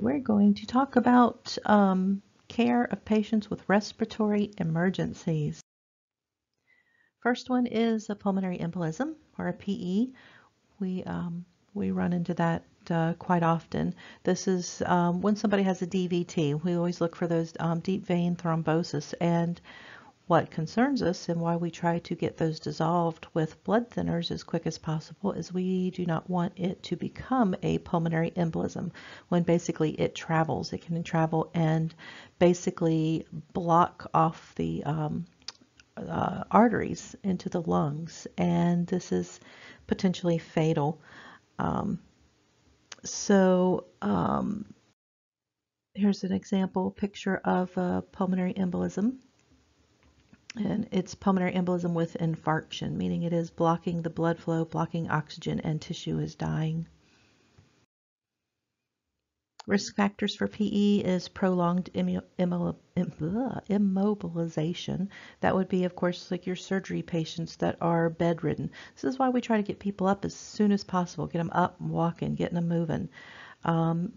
we're going to talk about um, care of patients with respiratory emergencies. First one is a pulmonary embolism or a PE. We, um, we run into that uh, quite often. This is um, when somebody has a DVT. We always look for those um, deep vein thrombosis and what concerns us and why we try to get those dissolved with blood thinners as quick as possible is we do not want it to become a pulmonary embolism when basically it travels. It can travel and basically block off the um, uh, arteries into the lungs, and this is potentially fatal. Um, so um, here's an example picture of a pulmonary embolism. And it's pulmonary embolism with infarction, meaning it is blocking the blood flow, blocking oxygen, and tissue is dying. Risk factors for PE is prolonged immobilization. That would be, of course, like your surgery patients that are bedridden. This is why we try to get people up as soon as possible, get them up and walking, getting them moving. Um,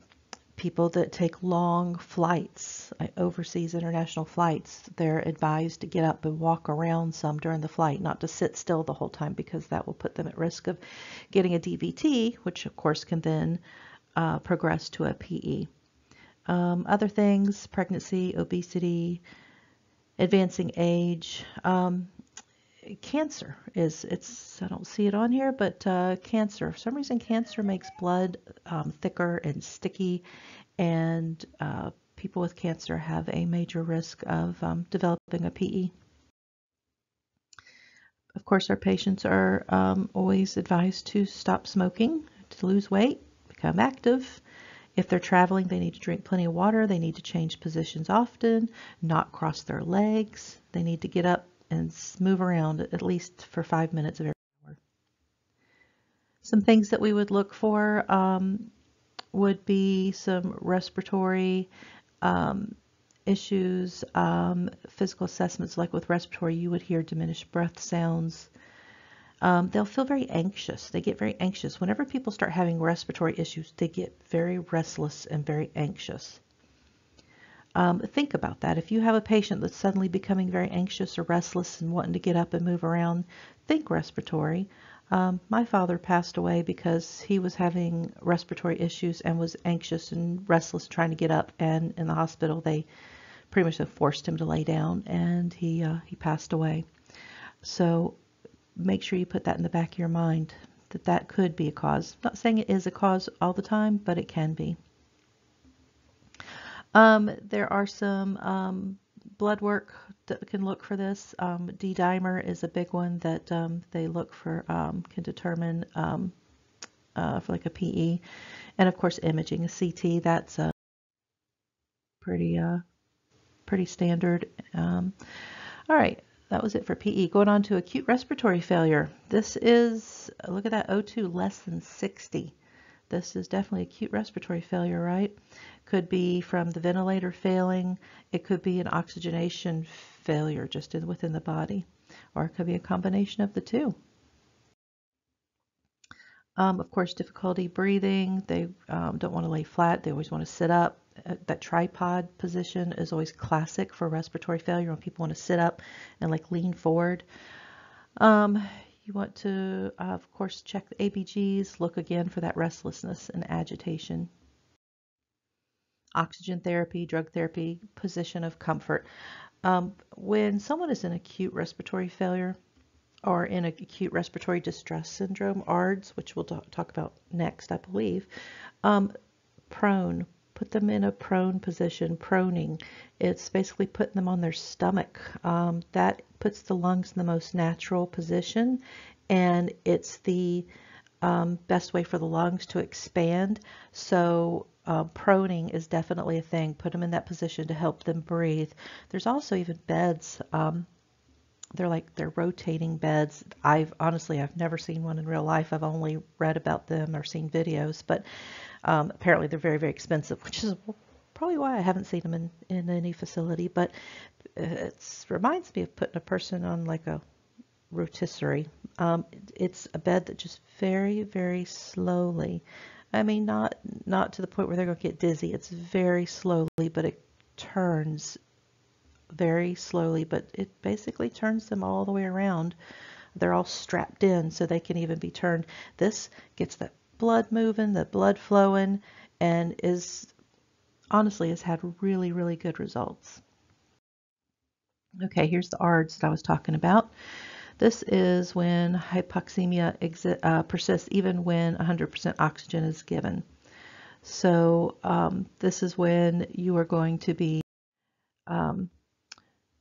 people that take long flights, uh, overseas international flights, they're advised to get up and walk around some during the flight, not to sit still the whole time because that will put them at risk of getting a DVT, which of course can then uh, progress to a PE. Um, other things, pregnancy, obesity, advancing age, um, cancer is it's I don't see it on here, but uh, cancer. For some reason, cancer makes blood um, thicker and sticky, and uh, people with cancer have a major risk of um, developing a PE. Of course, our patients are um, always advised to stop smoking, to lose weight, become active. If they're traveling, they need to drink plenty of water. They need to change positions often, not cross their legs. They need to get up and move around at least for five minutes of every hour. Some things that we would look for um, would be some respiratory um, issues, um, physical assessments like with respiratory, you would hear diminished breath sounds. Um, they'll feel very anxious. They get very anxious. Whenever people start having respiratory issues, they get very restless and very anxious. Um, think about that. If you have a patient that's suddenly becoming very anxious or restless and wanting to get up and move around, think respiratory. Um, my father passed away because he was having respiratory issues and was anxious and restless trying to get up. And in the hospital, they pretty much forced him to lay down, and he uh, he passed away. So make sure you put that in the back of your mind that that could be a cause. I'm not saying it is a cause all the time, but it can be. Um, there are some um, blood work that can look for this. Um, D-dimer is a big one that um, they look for, um, can determine um, uh, for like a PE. And of course imaging, a CT, that's uh, pretty, uh, pretty standard. all right, that was it for PE. Going on to acute respiratory failure. This is, look at that, O2 less than 60. This is definitely acute respiratory failure, right? Could be from the ventilator failing. It could be an oxygenation failure just in, within the body, or it could be a combination of the two. Um, of course, difficulty breathing. They um, don't want to lay flat. They always want to sit up. Uh, that tripod position is always classic for respiratory failure when people want to sit up and like lean forward. Um, you want to, uh, of course, check the ABGs, look again for that restlessness and agitation. Oxygen therapy, drug therapy, position of comfort. Um, when someone is in acute respiratory failure or in acute respiratory distress syndrome, ARDS, which we'll talk about next, I believe, um, prone, put them in a prone position, proning. It's basically putting them on their stomach. Um, that puts the lungs in the most natural position and it's the um, best way for the lungs to expand. So uh, proning is definitely a thing. Put them in that position to help them breathe. There's also even beds. Um, they're like they're rotating beds. I've honestly I've never seen one in real life. I've only read about them or seen videos, but um, apparently they're very very expensive, which is probably why I haven't seen them in in any facility. But it reminds me of putting a person on like a rotisserie. Um, it's a bed that just very very slowly I mean, not not to the point where they're going to get dizzy. It's very slowly, but it turns very slowly, but it basically turns them all the way around. They're all strapped in so they can even be turned. This gets the blood moving, the blood flowing, and is honestly has had really, really good results. Okay, here's the ARDS that I was talking about. This is when hypoxemia uh, persists even when 100% oxygen is given. So um, this is when you are going to be, um,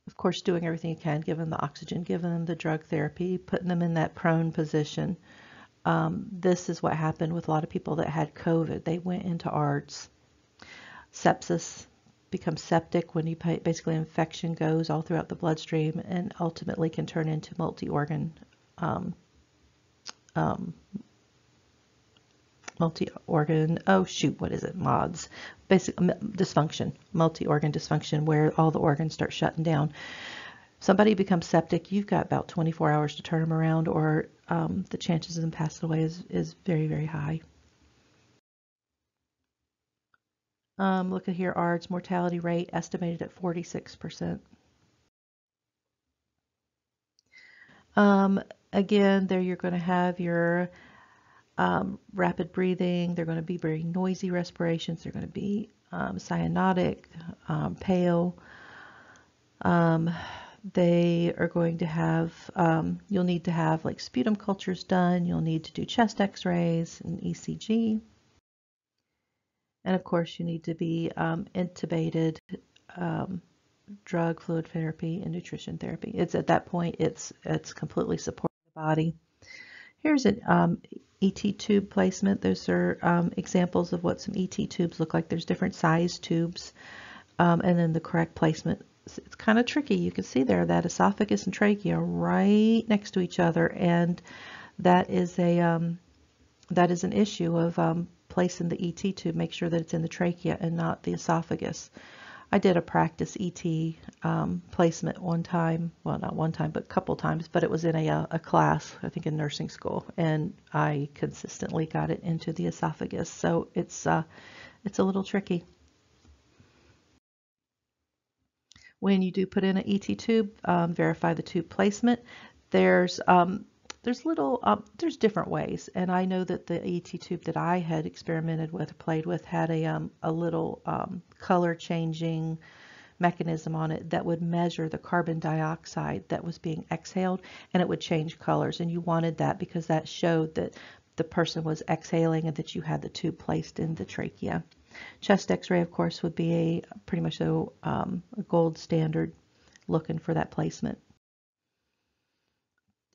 of course, doing everything you can, giving the oxygen, giving them the drug therapy, putting them in that prone position. Um, this is what happened with a lot of people that had COVID. They went into ARDS. Sepsis, becomes septic when you basically infection goes all throughout the bloodstream and ultimately can turn into multi-organ um, um, multi-organ oh shoot what is it mods basic dysfunction multi-organ dysfunction where all the organs start shutting down somebody becomes septic you've got about 24 hours to turn them around or um, the chances of them passing away is, is very very high Um, look at here, ARDS mortality rate estimated at 46%. Um, again, there you're going to have your um, rapid breathing. They're going to be very noisy respirations. They're going to be um, cyanotic, um, pale. Um, they are going to have, um, you'll need to have like sputum cultures done. You'll need to do chest x-rays and ECG. And of course, you need to be um, intubated, um, drug, fluid therapy, and nutrition therapy. It's at that point, it's it's completely supporting the body. Here's an um, ET tube placement. Those are um, examples of what some ET tubes look like. There's different size tubes, um, and then the correct placement. It's, kind of tricky. You can see there that esophagus and trachea right next to each other, and that is a um, that is an issue of place in the ET tube, make sure that it's in the trachea and not the esophagus. I did a practice ET um, placement one time, well, not one time, but a couple times, but it was in a, uh, a class, I think in nursing school, and I consistently got it into the esophagus. So it's, uh, it's a little tricky. When you do put in an ET tube, um, verify the tube placement. There's um, there's little, um, there's different ways. And I know that the ET tube that I had experimented with, played with, had a, um, a little um, color changing mechanism on it that would measure the carbon dioxide that was being exhaled and it would change colors. And you wanted that because that showed that the person was exhaling and that you had the tube placed in the trachea. Chest x-ray, of course, would be a pretty much a, um, a gold standard looking for that placement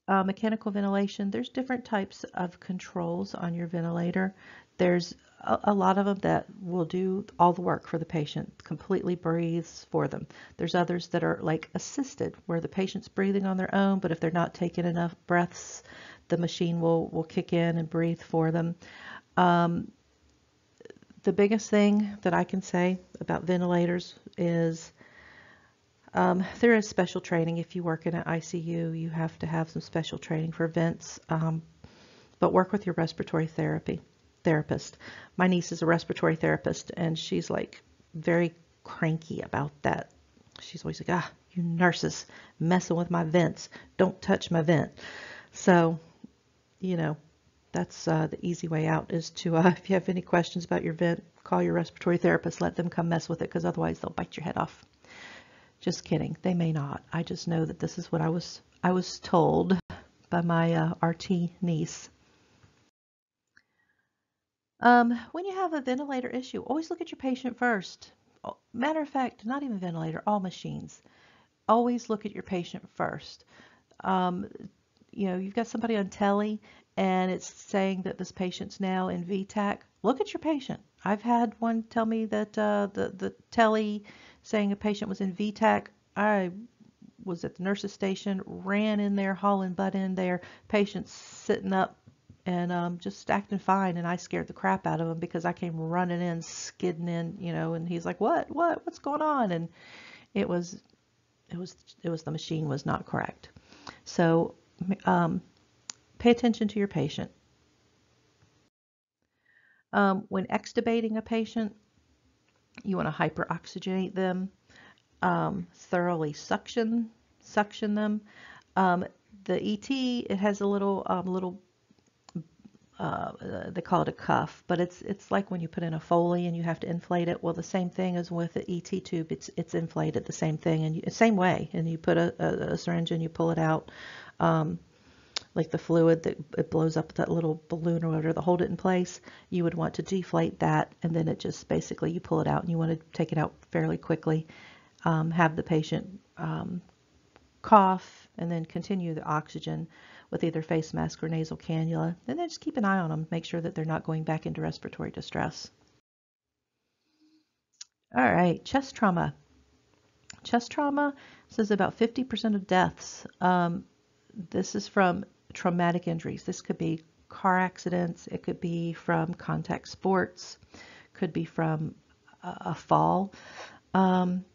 uh, mechanical ventilation, there's different types of controls on your ventilator. There's a, lot of them that will do all the work for the patient, completely breathes for them. There's others that are like assisted, where the patient's breathing on their own, but if they're not taking enough breaths, the machine will, will kick in and breathe for them. Um, the biggest thing that I can say about ventilators is um, there is special training. If you work in an ICU, you have to have some special training for vents, um, but work with your respiratory therapy therapist. My niece is a respiratory therapist, and she's like very cranky about that. She's always like, ah, you nurses messing with my vents. Don't touch my vent. So, you know, that's uh, the easy way out is to, uh, if you have any questions about your vent, call your respiratory therapist, let them come mess with it because otherwise they'll bite your head off. Just kidding. They may not. I just know that this is what I was I was told by my uh, RT niece. Um, when you have a ventilator issue, always look at your patient first. Matter of fact, not even ventilator, all machines. Always look at your patient first. Um, you know, you've got somebody on tele and it's saying that this patient's now in V-tach. Look at your patient. I've had one tell me that uh, the, the tele saying a patient was in V-tach. I was at the nurse's station, ran in there, hauling butt in there, patients sitting up and um, just acting fine. And I scared the crap out of him because I came running in, skidding in, you know, and he's like, what, what, what's going on? And it was, it was, it was the machine was not correct. So um, pay attention to your patient. Um, when extubating a patient, you want to hyperoxygenate them, um, thoroughly suction suction them. Um, the ET it has a little um, little uh, they call it a cuff, but it's it's like when you put in a Foley and you have to inflate it. Well, the same thing as with the ET tube. It's it's inflated the same thing and you, same way. And you put a, a, a, syringe and you pull it out, um, like the fluid that it blows up that little balloon or whatever to hold it in place. You would want to deflate that, and then it just basically you pull it out and you want to take it out fairly quickly. Um, have the patient um, cough and then continue the oxygen with either face mask or nasal cannula. And then just keep an eye on them, make sure that they're not going back into respiratory distress. All right, chest trauma. Chest trauma says about 50% of deaths. Um, this is from traumatic injuries. This could be car accidents, it could be from contact sports, could be from a, fall. Um,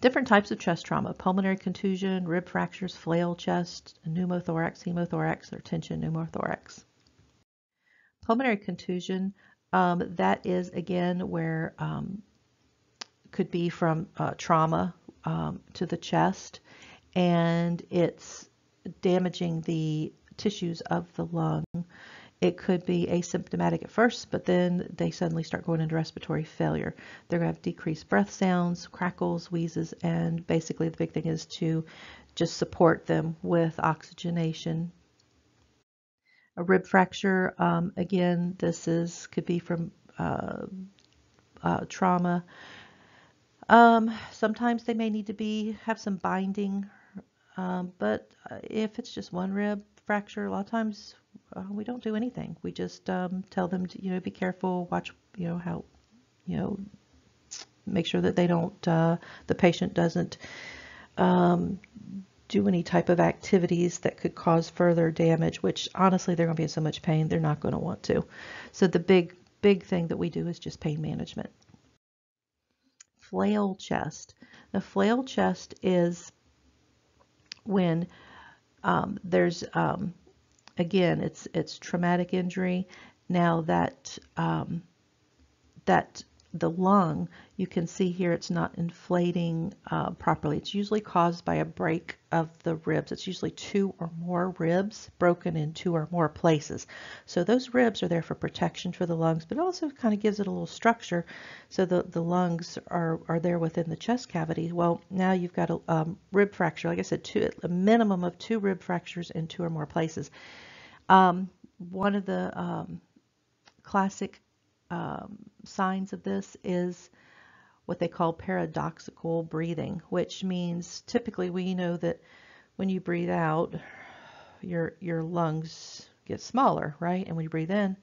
Different types of chest trauma, pulmonary contusion, rib fractures, flail chest, pneumothorax, hemothorax, or tension pneumothorax. Pulmonary contusion, um, that is again where um, could be from uh, trauma um, to the chest and it's damaging the tissues of the lung it could be asymptomatic at first, but then they suddenly start going into respiratory failure. They're going to have decreased breath sounds, crackles, wheezes, and basically the big thing is to just support them with oxygenation. A rib fracture, um, again, this is could be from uh, uh, trauma. Um, sometimes they may need to be have some binding, um, but uh, if it's just one rib fracture, a lot of times uh, we don't do anything. We just um, tell them to, you know, be careful, watch, you know, how, you know, make sure that they don't, uh, the patient doesn't um, do any type of activities that could cause further damage, which honestly, they're going to be in so much pain, they're not going to want to. So the big, big thing that we do is just pain management. Flail chest. The flail chest is when um, there's um, again, it's it's traumatic injury. Now that um, that the lung, you can see here it's not inflating uh, properly. It's usually caused by a break of the ribs. It's usually two or more ribs broken in two or more places. So those ribs are there for protection for the lungs, but also kind of gives it a little structure so the, the lungs are, are there within the chest cavity. Well, now you've got a um, rib fracture. Like I said, two, a minimum of two rib fractures in two or more places. Um, one of the um, classic um, signs of this is what they call paradoxical breathing, which means typically we know that when you breathe out, your your lungs get smaller, right? And when you breathe in,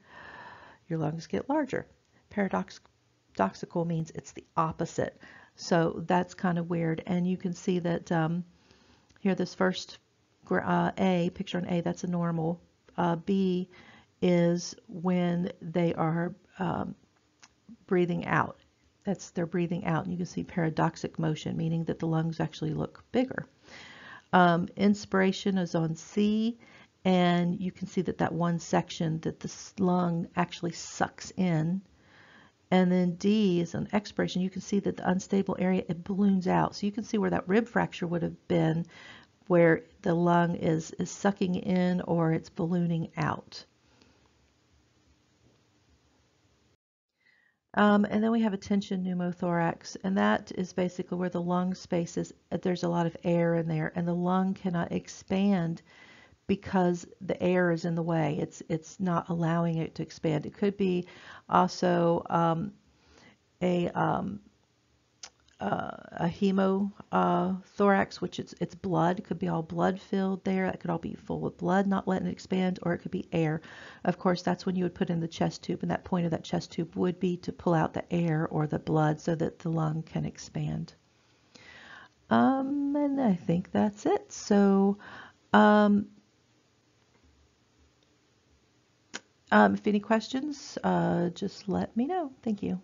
your lungs get larger. Paradoxical means it's the opposite. So that's kind of weird. And you can see that um, here, this first uh, A, picture on A, that's a normal uh, B is when they are um, breathing out. That's they're breathing out. And you can see paradoxic motion, meaning that the lungs actually look bigger. Um, inspiration is on C, and you can see that that one section that the lung actually sucks in. And then D is on expiration. You can see that the unstable area, it balloons out. So you can see where that rib fracture would have been where the lung is, is sucking in or it's ballooning out. Um, and then we have a tension pneumothorax, and that is basically where the lung space is. There's a lot of air in there, and the lung cannot expand because the air is in the way. It's it's not allowing it to expand. It could be also um, a um, uh, a hemothorax, uh, which it's, it's blood. It could be all blood filled there. That could all be full of blood, not letting it expand, or it could be air. Of course, that's when you would put in the chest tube, and that point of that chest tube would be to pull out the air or the blood so that the lung can expand. Um, and I think that's it. So, um, um, if any questions, uh, just let me know. Thank you.